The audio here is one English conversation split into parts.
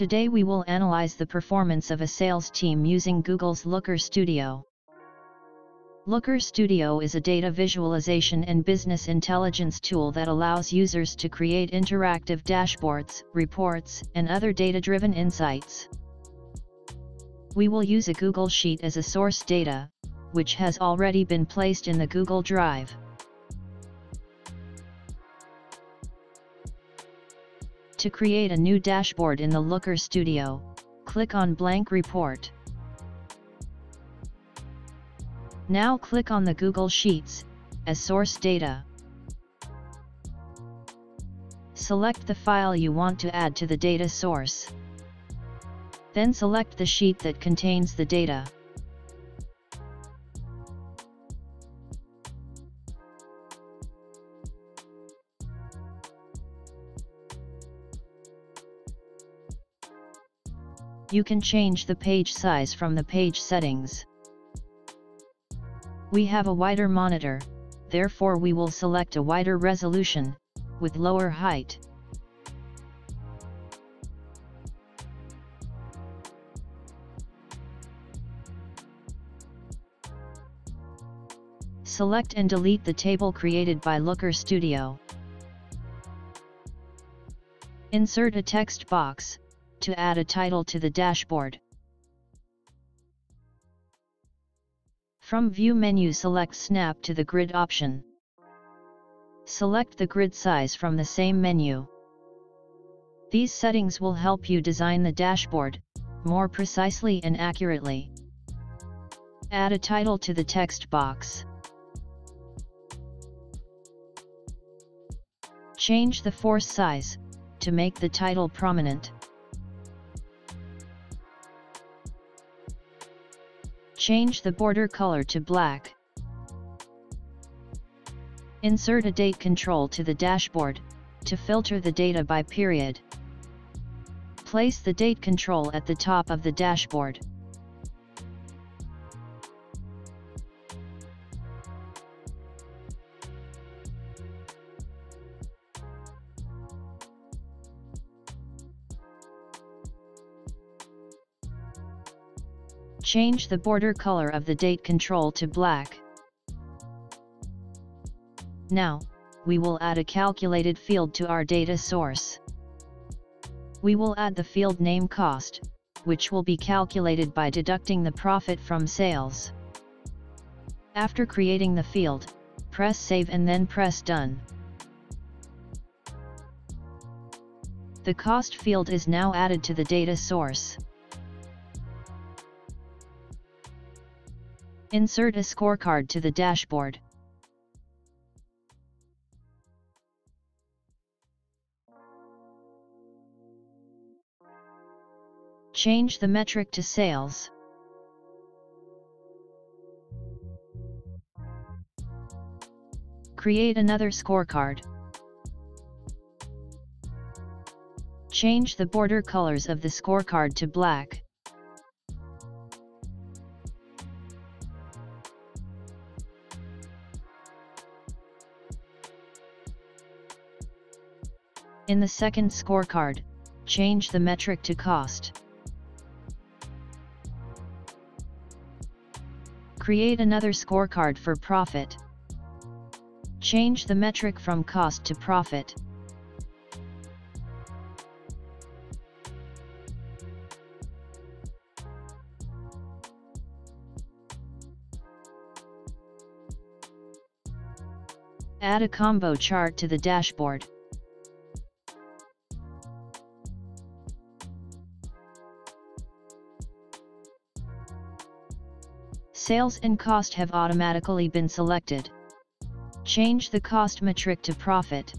Today we will analyze the performance of a sales team using Google's Looker Studio. Looker Studio is a data visualization and business intelligence tool that allows users to create interactive dashboards, reports, and other data-driven insights. We will use a Google Sheet as a source data, which has already been placed in the Google Drive. To create a new dashboard in the Looker Studio, click on Blank Report. Now click on the Google Sheets, as source data. Select the file you want to add to the data source. Then select the sheet that contains the data. You can change the page size from the page settings. We have a wider monitor, therefore we will select a wider resolution, with lower height. Select and delete the table created by Looker Studio. Insert a text box, to add a title to the dashboard. From View menu select Snap to the Grid option. Select the grid size from the same menu. These settings will help you design the dashboard, more precisely and accurately. Add a title to the text box. Change the force size, to make the title prominent. Change the border color to black. Insert a date control to the dashboard, to filter the data by period. Place the date control at the top of the dashboard. Change the border color of the date control to black. Now, we will add a calculated field to our data source. We will add the field name cost, which will be calculated by deducting the profit from sales. After creating the field, press save and then press done. The cost field is now added to the data source. Insert a scorecard to the dashboard. Change the metric to sales. Create another scorecard. Change the border colors of the scorecard to black. In the second scorecard, change the metric to cost. Create another scorecard for profit. Change the metric from cost to profit. Add a combo chart to the dashboard. Sales and cost have automatically been selected. Change the cost metric to profit.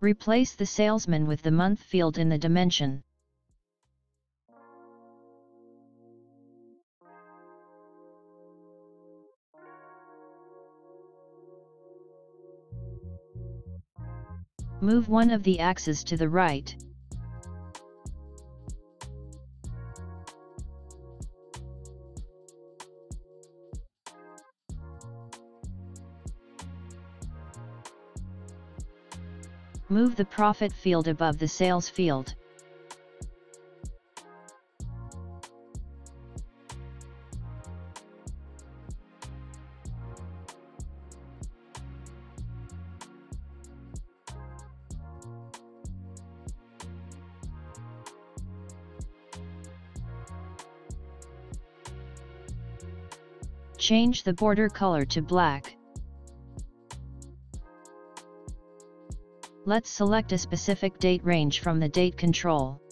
Replace the salesman with the month field in the dimension. Move one of the axes to the right. Move the profit field above the sales field. Change the border color to black. Let's select a specific date range from the date control.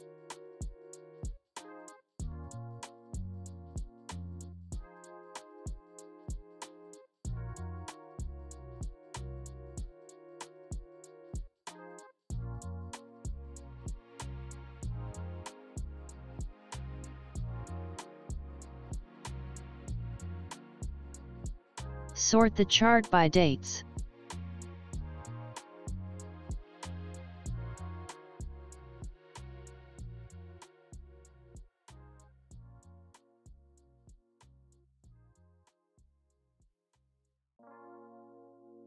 Sort the chart by dates.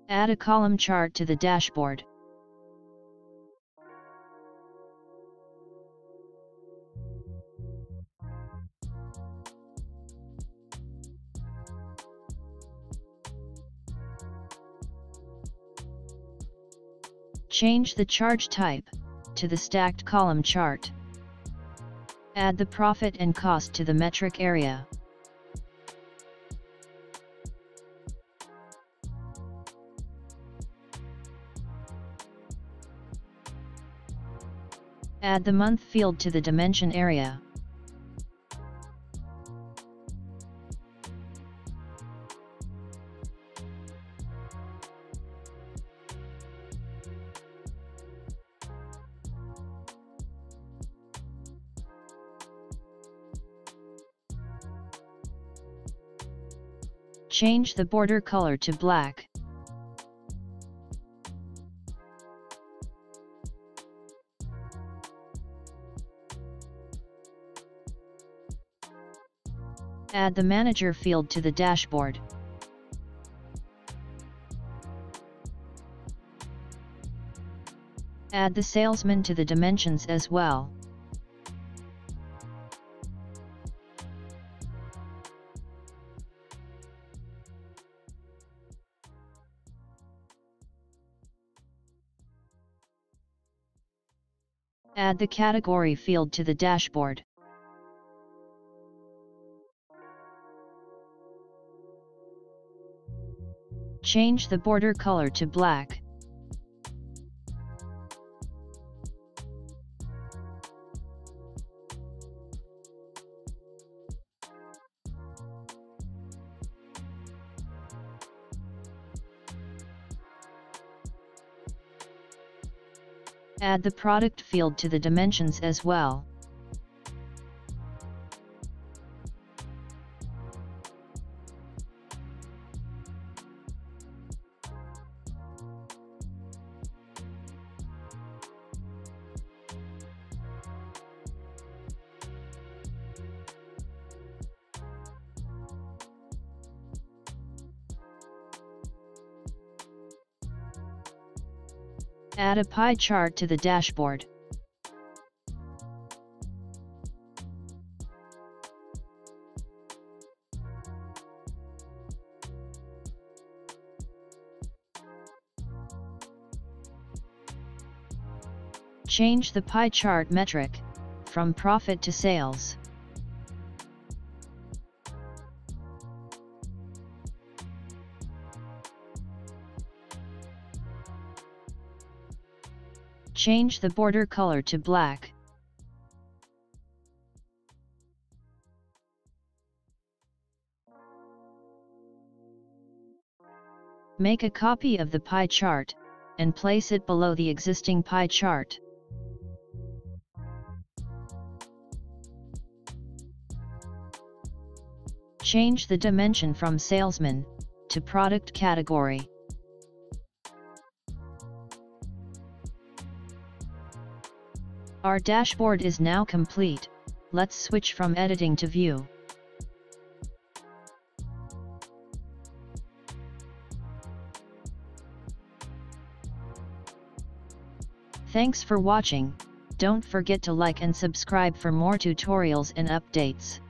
Add a column chart to the dashboard. Change the chart type, to the stacked column chart. Add the profit and cost to the metric area. Add the month field to the dimension area. Change the border color to black. Add the Manager field to the dashboard. Add the salesman to the dimensions as well. Add the category field to the dashboard. Change the border color to black. Add the product field to the dimensions as well. Add a pie chart to the dashboard. Change the pie chart metric, from profit to sales. Change the border color to black. Make a copy of the pie chart, and place it below the existing pie chart. Change the dimension from salesman, to product category. Our dashboard is now complete, let's switch from editing to view. Thanks for watching, don't forget to like and subscribe for more tutorials and updates.